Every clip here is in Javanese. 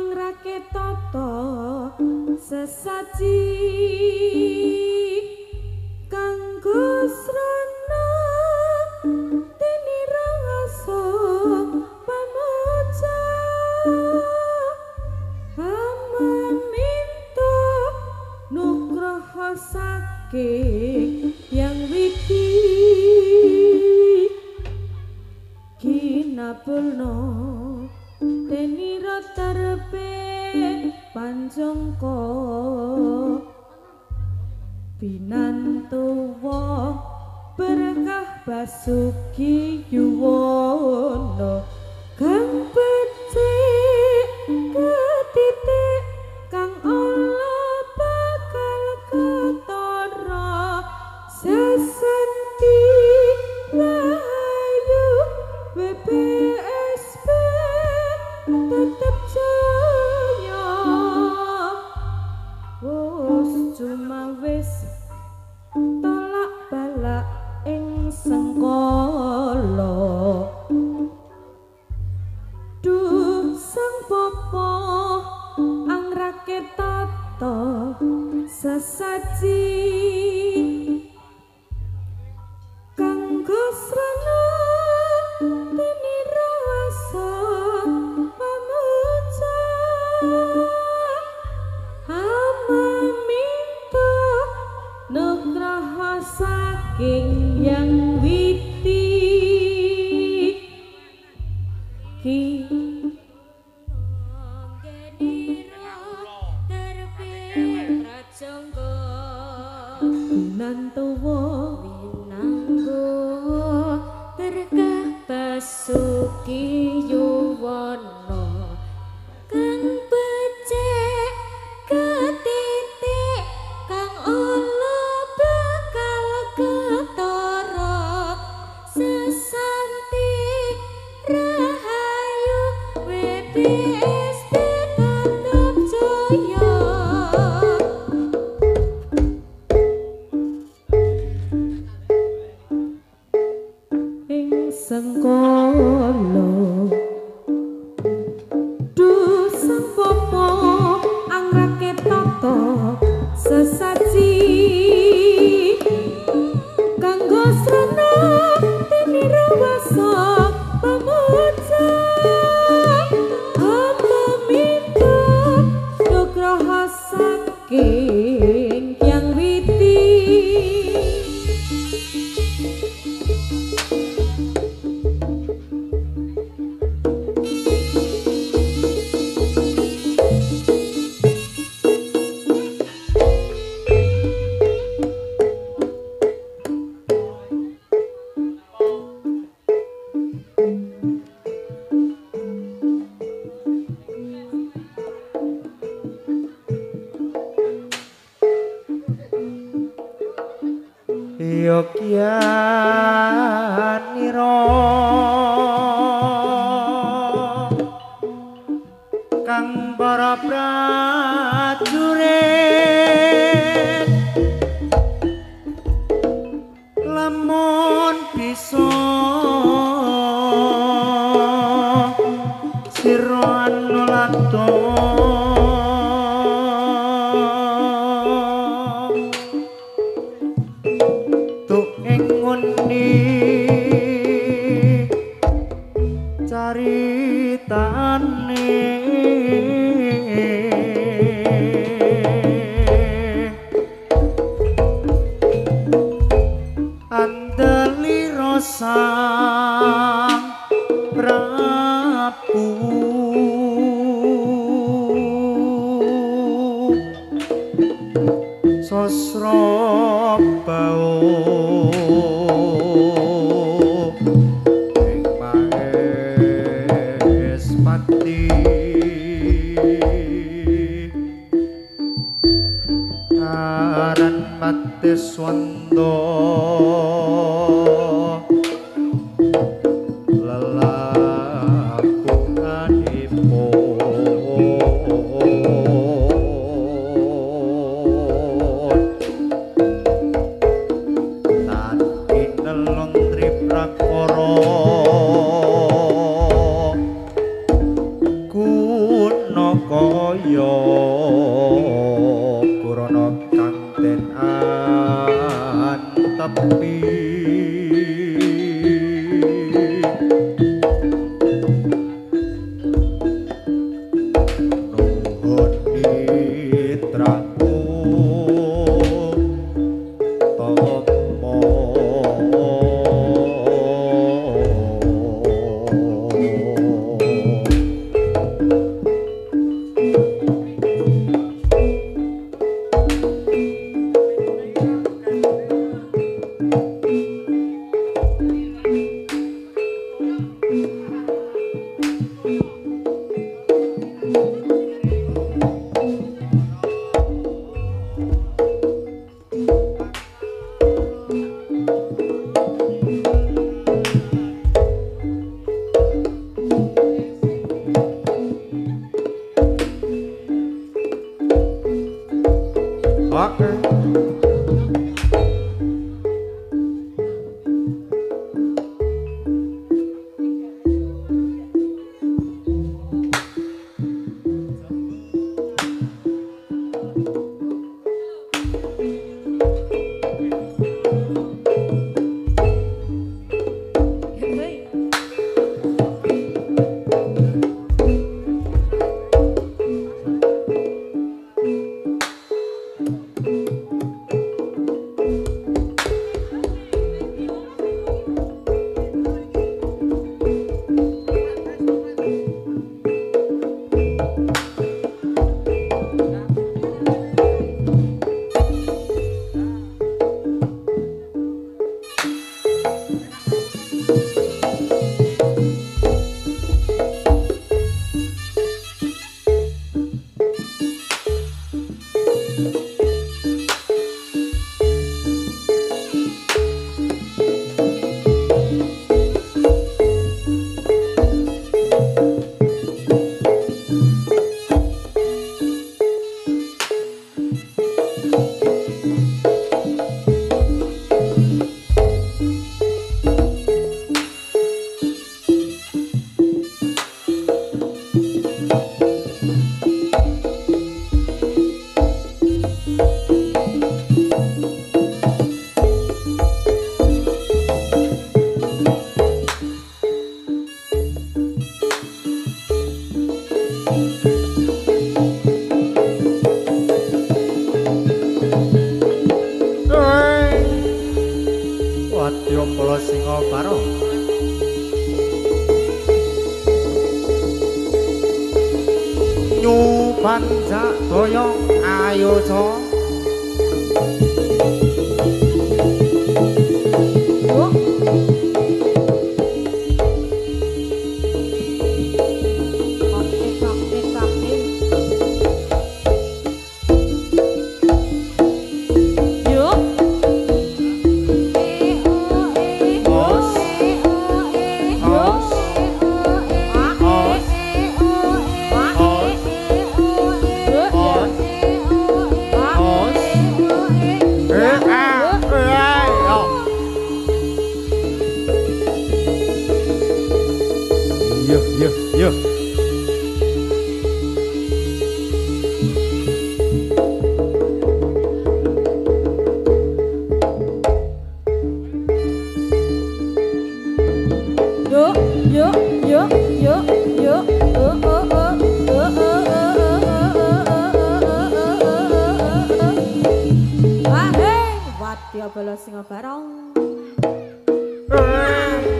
Kang Raketoto sesaji. Kang Gusrana tiniro ngaso pamuja Hamaminto nukroho sake yang widi. Kinapulno deniro terpe panjongko binantuwo berkah basuki yuwono kang pecik ketite You. 有错。singa barong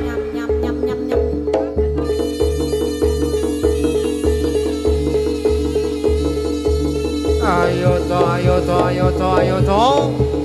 Nyam nyam nyam nyam nyam. Ayo to, ayo to, ayo to, ayo to.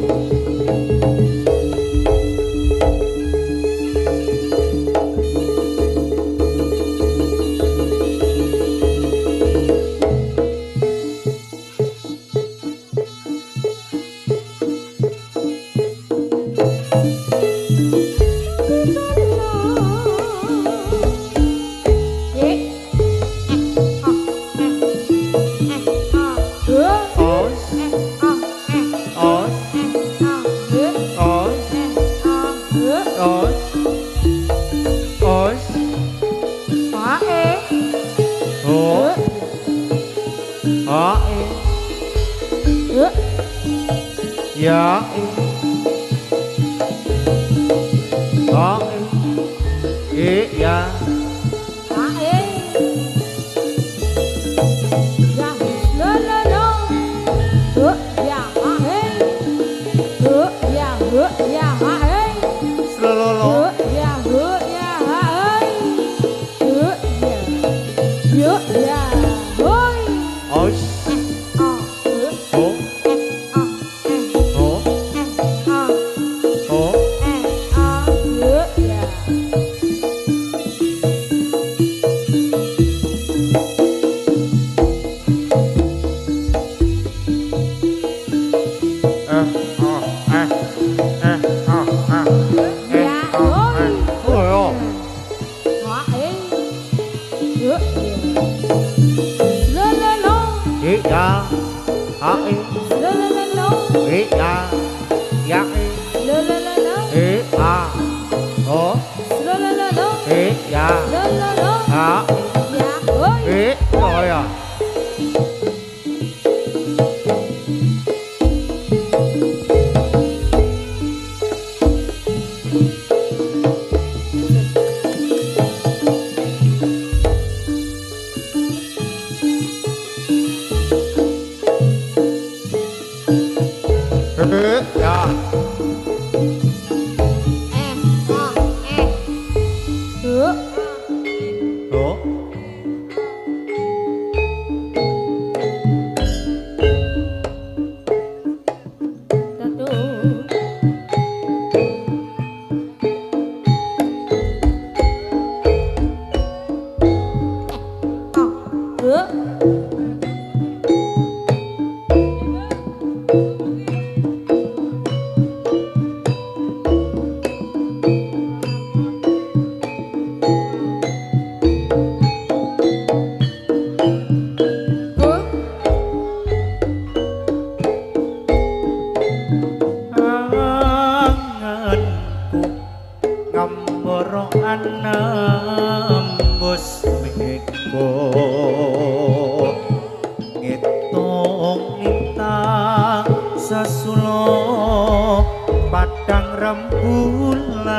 Rasulo padang rembulan.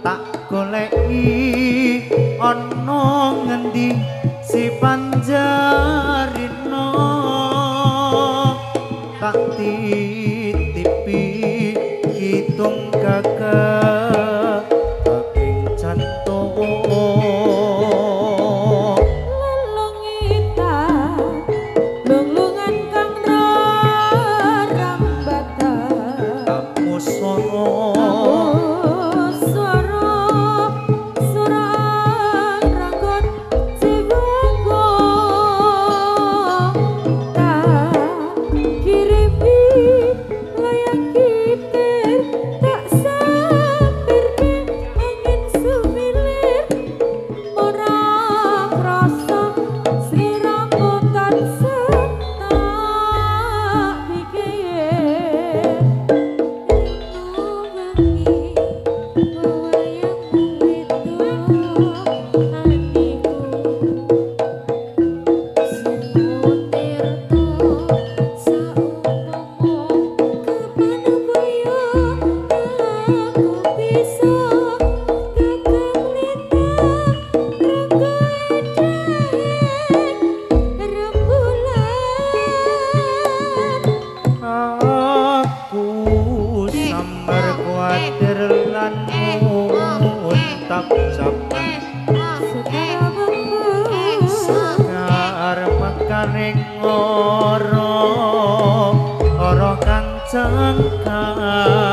Tak goleki ana ngendi si panjarina? Tak titipi hitung gagal. ังคา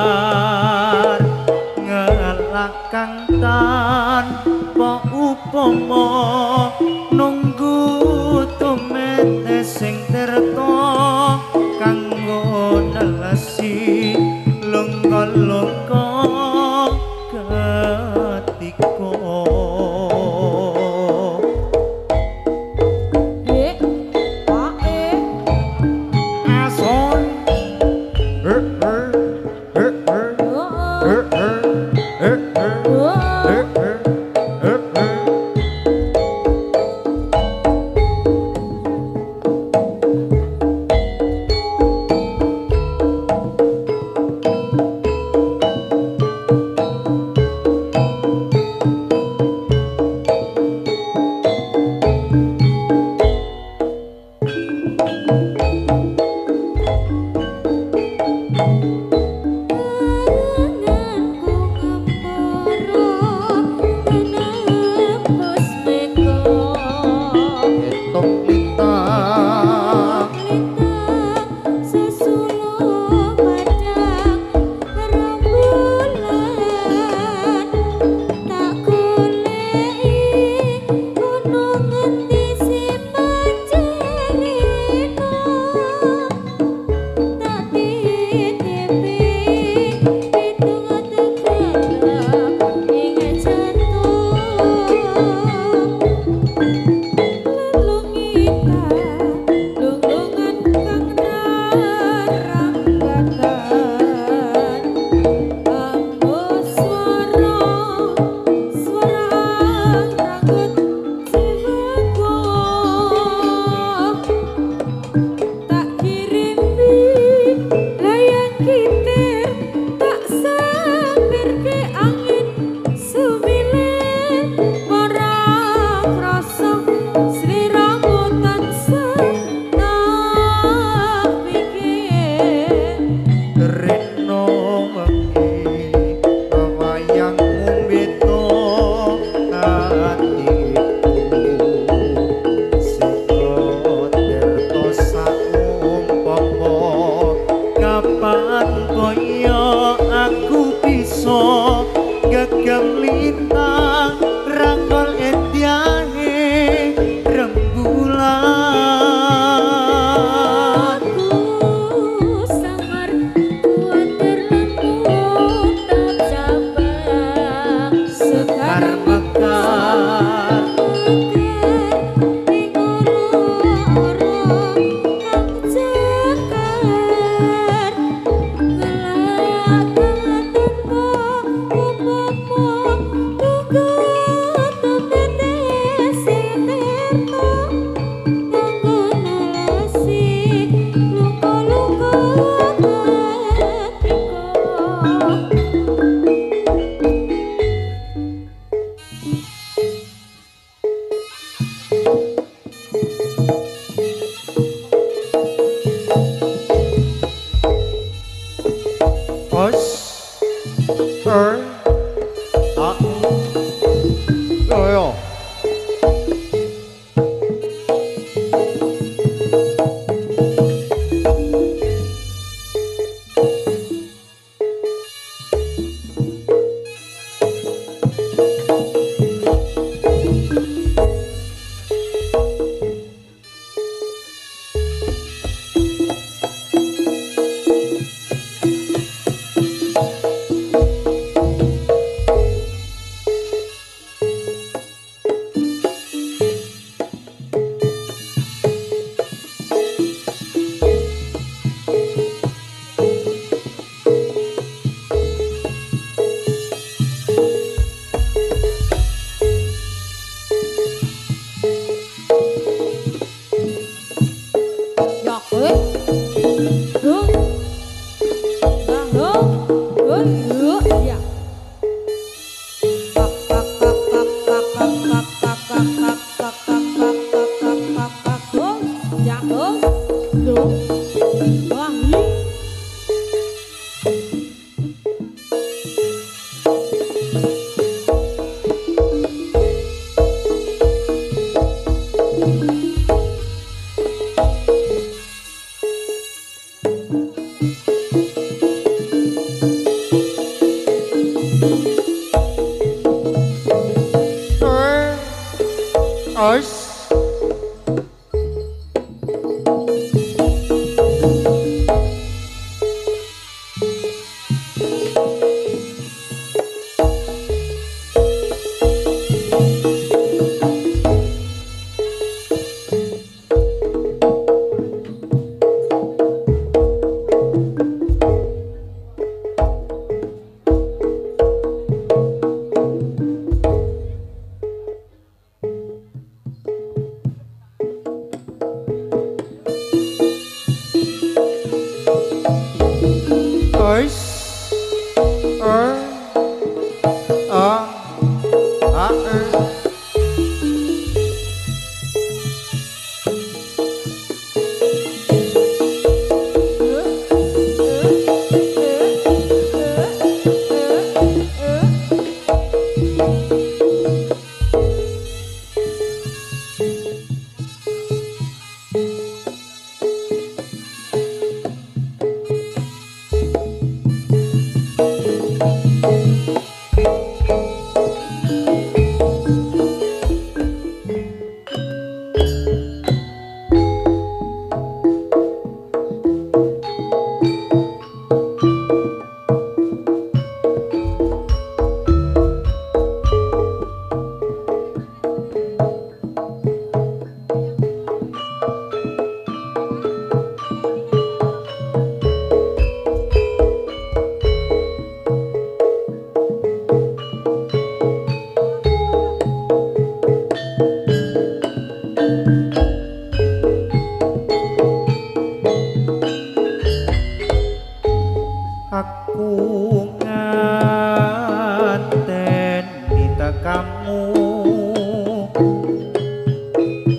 la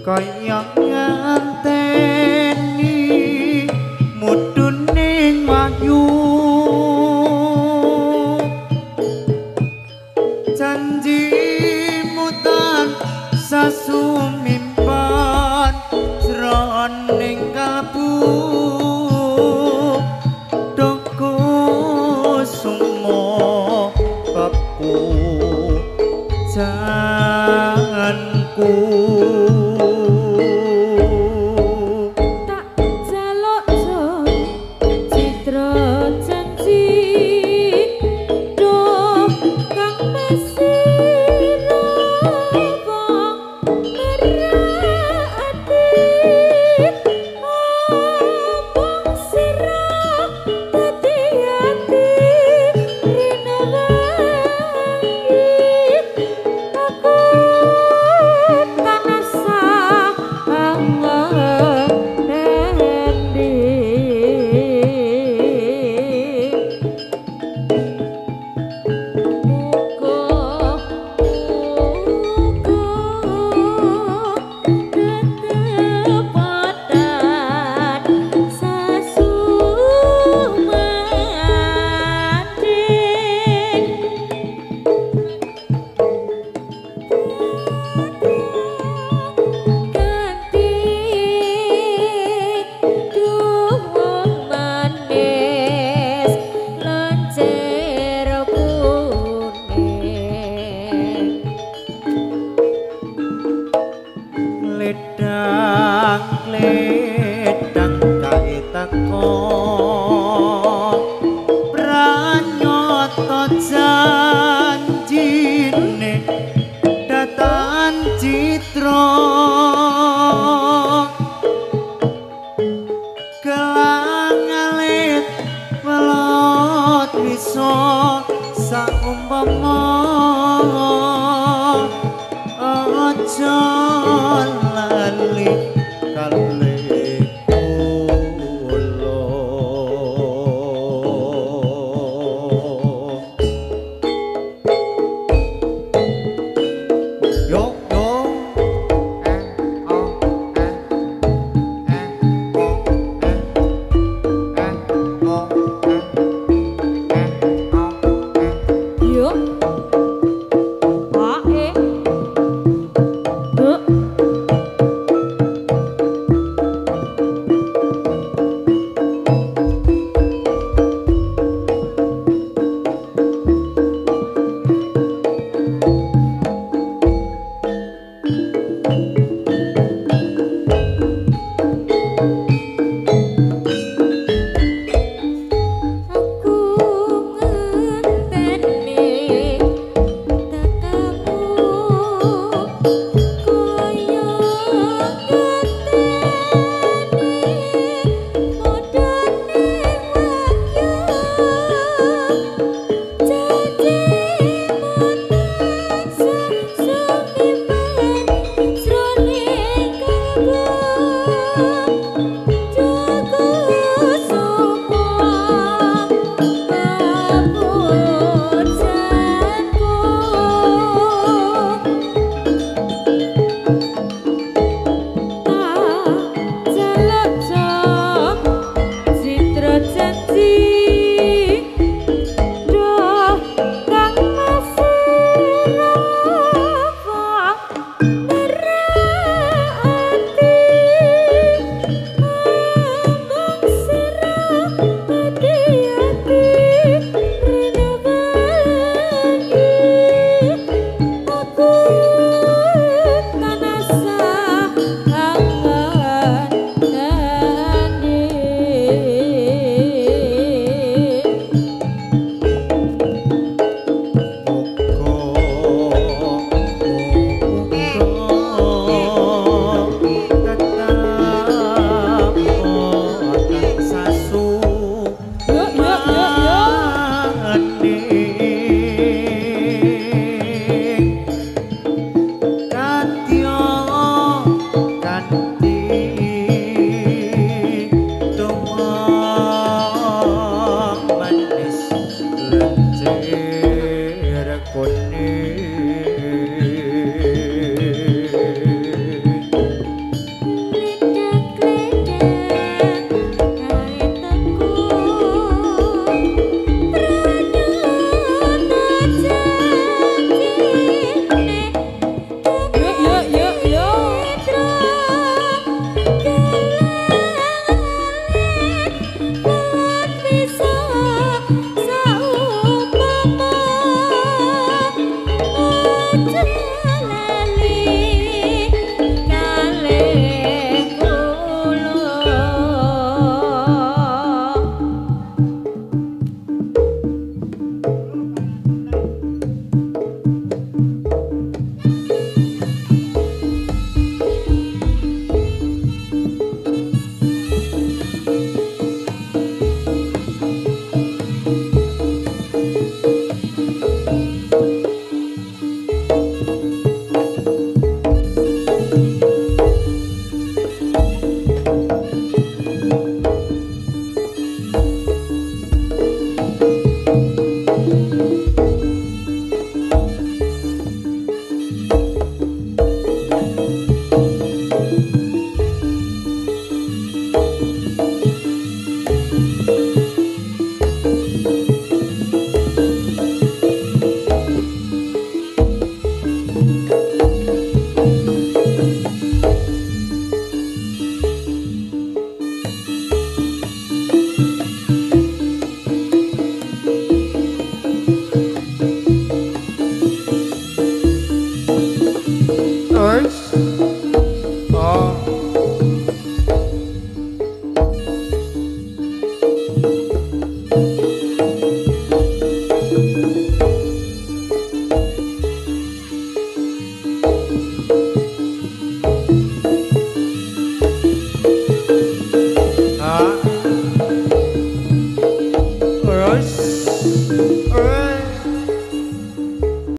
coi nhón ngán